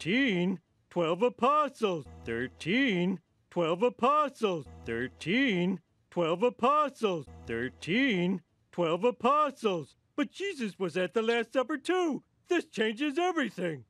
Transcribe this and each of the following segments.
12 apostles. 13, 12 apostles. 13, 12 apostles. 13, 12 apostles. But Jesus was at the Last Supper too. This changes everything.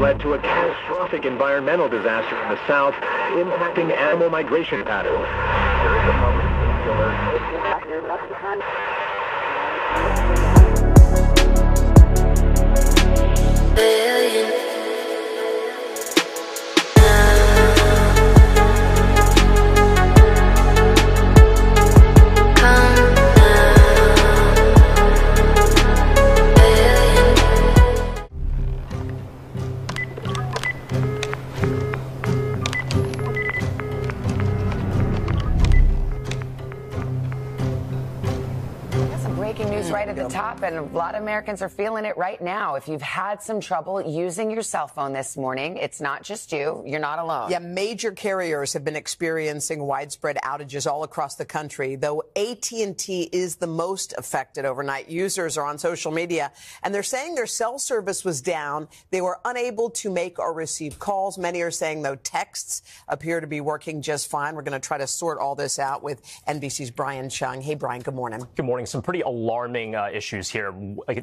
Led to a catastrophic environmental disaster in the south, impacting animal migration patterns. Ta-ta right at the top, and a lot of Americans are feeling it right now. If you've had some trouble using your cell phone this morning, it's not just you. You're not alone. Yeah, major carriers have been experiencing widespread outages all across the country. Though AT&T is the most affected overnight, users are on social media and they're saying their cell service was down. They were unable to make or receive calls. Many are saying though texts appear to be working just fine. We're going to try to sort all this out with NBC's Brian Chung. Hey, Brian. Good morning. Good morning. Some pretty alarming uh, issues here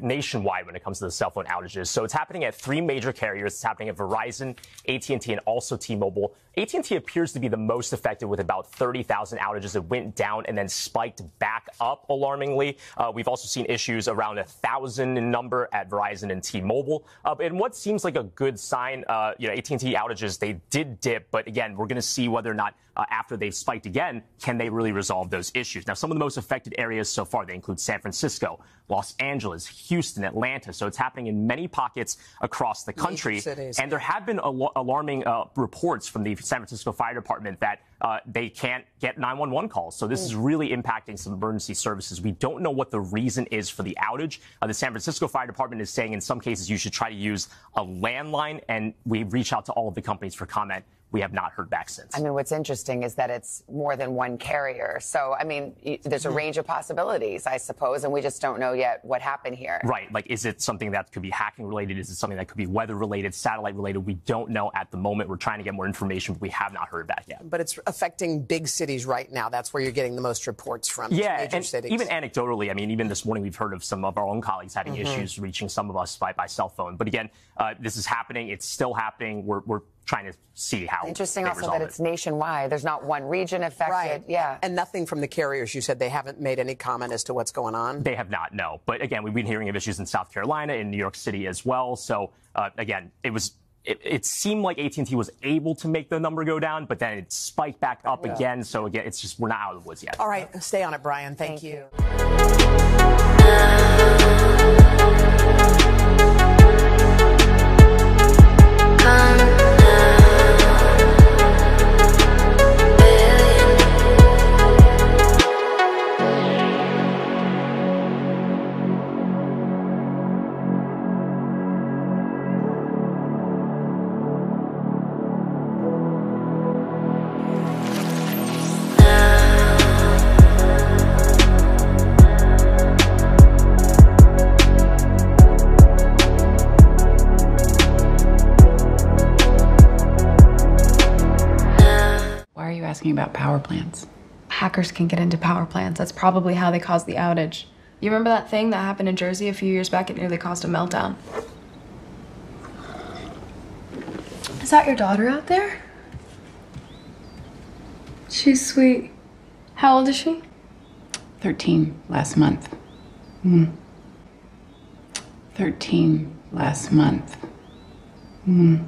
nationwide when it comes to the cell phone outages. So it's happening at three major carriers. It's happening at Verizon, AT&T, and also T-Mobile. AT&T appears to be the most affected with about 30,000 outages. It went down and then spiked back up alarmingly. Uh, we've also seen issues around a thousand in number at Verizon and T-Mobile. Uh, and what seems like a good sign, uh, you know, AT&T outages, they did dip, but again, we're going to see whether or not uh, after they've spiked again, can they really resolve those issues? Now, some of the most affected areas so far, they include San Francisco, Los Angeles, Houston, Atlanta. So it's happening in many pockets across the country. cities, and there have been al- alarming uh, reports from the San Francisco Fire Department that uh, they can't get 911 calls. So this is really impacting some emergency services. We don't know what the reason is for the outage. Uh, the San Francisco Fire Department is saying in some cases you should try to use a landline, and we reach out to all of the companies for comment. We have not heard back since. I mean, what's interesting is that it's more than one carrier. So, I mean, there's a range of possibilities, I suppose, and we just don't know yet what happened here. Right. Like, is it something that could be hacking related? Is it something that could be weather related, satellite related? We don't know at the moment. We're trying to get more information, but we have not heard back yet. But it's affecting big cities right now. That's where you're getting the most reports from. Yeah, major and cities. even anecdotally, I mean, even this morning we've heard of some of our own colleagues having Mm-hmm. issues reaching some of us by, by cell phone. But again, uh, this is happening. It's still happening. We're, we're trying to see how Interesting they also resolve that it. it's nationwide. There's not one region affected. right. Yeah. And nothing from the carriers. You said they haven't made any comment as to what's going on. They have not, no. But again, we've been hearing of issues in South Carolina, in New York City as well. So uh, again, it was. It, it seemed like AT&T was able to make the number go down, but then it spiked back up again. So again, it's just we're not out of the woods yet. All right, stay on it, Brian. Thank, Thank you. you. Asking about power plants. Hackers can get into power plants. That's probably how they caused the outage. You remember that thing that happened in Jersey a few years back? It nearly caused a meltdown. Is that your daughter out there? She's sweet. How old is she? 13 last month. Mm. 13 last month. Mm.